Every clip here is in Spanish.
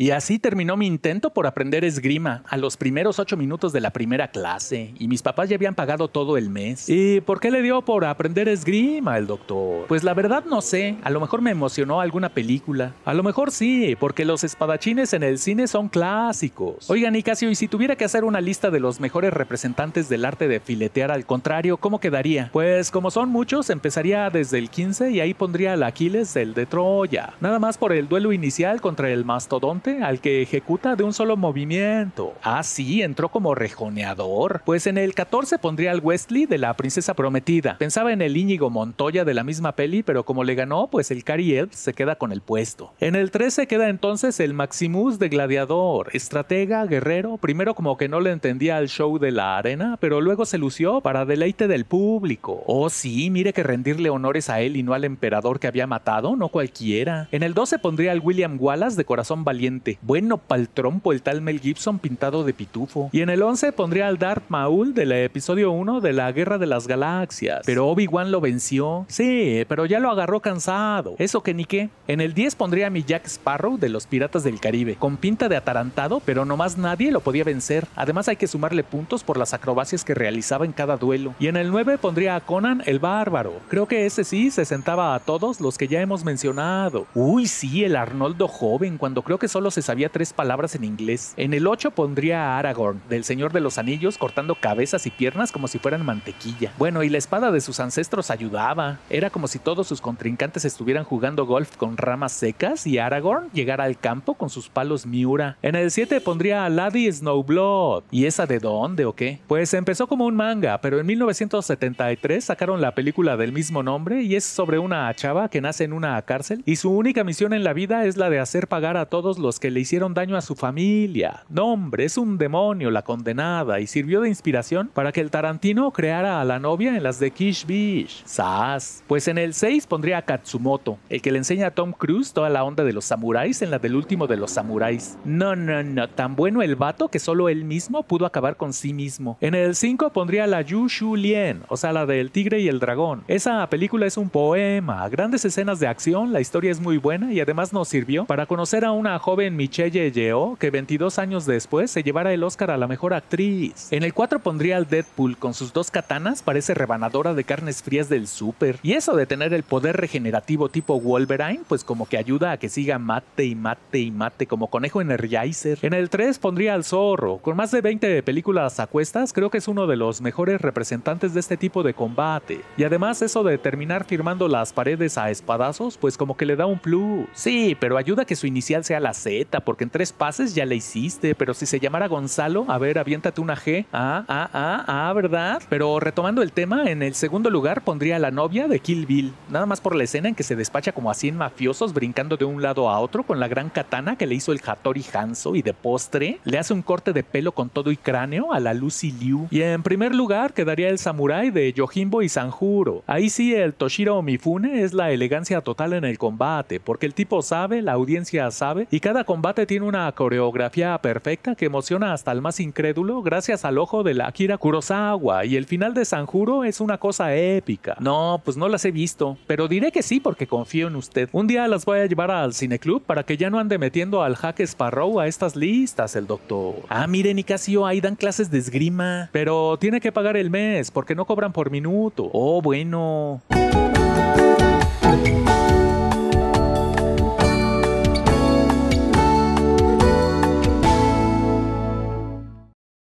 Y así terminó mi intento por aprender esgrima a los primeros ocho minutos de la primera clase, y mis papás ya habían pagado todo el mes. ¿Y por qué le dio por aprender esgrima el doctor? Pues la verdad no sé, a lo mejor me emocionó alguna película. A lo mejor sí, porque los espadachines en el cine son clásicos. Oigan, Nicasio, y si tuviera que hacer una lista de los mejores representantes del arte de filetear al contrario, ¿cómo quedaría? Pues como son muchos, empezaría desde el 15 y ahí pondría al Aquiles el de Troya. Nada más por el duelo inicial contra el mastodonte al que ejecuta de un solo movimiento. Ah, sí, entró como rejoneador. Pues en el 14 pondría al Wesley de la princesa prometida. Pensaba en el Íñigo Montoya de la misma peli, pero como le ganó, pues el Cary se queda con el puesto. En el 13 queda entonces el Maximus de gladiador, estratega, guerrero, primero como que no le entendía al show de la arena, pero luego se lució para deleite del público. Oh sí, mire que rendirle honores a él y no al emperador que había matado, no cualquiera. En el 12 pondría al William Wallace de corazón valiente bueno pa'l trompo el tal Mel Gibson pintado de pitufo. Y en el 11 pondría al Darth Maul del episodio 1 de la Guerra de las Galaxias. Pero Obi-Wan lo venció. Sí, pero ya lo agarró cansado. Eso que ni qué. En el 10 pondría a mi Jack Sparrow de los Piratas del Caribe. Con pinta de atarantado, pero nomás nadie lo podía vencer. Además hay que sumarle puntos por las acrobacias que realizaba en cada duelo. Y en el 9 pondría a Conan el Bárbaro. Creo que ese sí se sentaba a todos los que ya hemos mencionado. Uy, sí, el Arnoldo joven, cuando creo que solo se sabía tres palabras en inglés. En el 8 pondría a Aragorn, del Señor de los Anillos, cortando cabezas y piernas como si fueran mantequilla. Bueno, y la espada de sus ancestros ayudaba. Era como si todos sus contrincantes estuvieran jugando golf con ramas secas y Aragorn llegara al campo con sus palos Miura. En el 7 pondría a Lady Snowblood. ¿Y esa de dónde o qué? Pues empezó como un manga, pero en 1973 sacaron la película del mismo nombre y es sobre una chava que nace en una cárcel y su única misión en la vida es la de hacer pagar a todos los que le hicieron daño a su familia. No, hombre, es un demonio la condenada y sirvió de inspiración para que el Tarantino creara a la novia en las de Kish Bish. ¡Sas! Pues en el 6 pondría a Katsumoto, el que le enseña a Tom Cruise toda la onda de los samuráis en la del último de los samuráis. No, no, no, tan bueno el vato que solo él mismo pudo acabar con sí mismo. En el 5 pondría a la Yu Shu Lien, o sea, la del tigre y el dragón. Esa película es un poema, grandes escenas de acción, la historia es muy buena y además nos sirvió para conocer a una joven Michelle Yeoh que 22 años después se llevara el Oscar a la mejor actriz. En el 4 pondría al Deadpool con sus dos katanas, parece rebanadora de carnes frías del súper. Y eso de tener el poder regenerativo tipo Wolverine, pues como que ayuda a que siga mate y mate y mate como conejo Energizer. En el 3 pondría al Zorro, con más de 20 películas a cuestas, creo que es uno de los mejores representantes de este tipo de combate. Y además eso de terminar firmando las paredes a espadazos, pues como que le da un plus. Sí, pero ayuda a que su inicial sea la C porque en tres pases ya la hiciste, pero si se llamara Gonzalo, a ver, aviéntate una G. Ah, ah, ah, ah, ¿verdad? Pero retomando el tema, en el segundo lugar pondría a la novia de Kill Bill, nada más por la escena en que se despacha como a 100 mafiosos brincando de un lado a otro con la gran katana que le hizo el Hattori Hanzo y de postre le hace un corte de pelo con todo y cráneo a la Lucy Liu. Y en primer lugar quedaría el samurai de Yojimbo y Sanjuro. Ahí sí el Toshiro Mifune es la elegancia total en el combate, porque el tipo sabe, la audiencia sabe y cada combate tiene una coreografía perfecta que emociona hasta el más incrédulo gracias al ojo de la Akira Kurosawa y el final de Sanjuro es una cosa épica. No, pues no las he visto, pero diré que sí porque confío en usted. Un día las voy a llevar al cineclub para que ya no ande metiendo al Jack Sparrow a estas listas, el doctor. Ah, miren, Nicasio, ahí dan clases de esgrima, pero tiene que pagar el mes porque no cobran por minuto. Oh, bueno.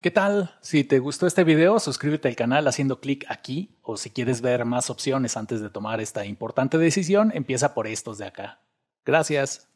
¿Qué tal? Si te gustó este video, suscríbete al canal haciendo clic aquí o si quieres ver más opciones antes de tomar esta importante decisión, empieza por estos de acá. Gracias.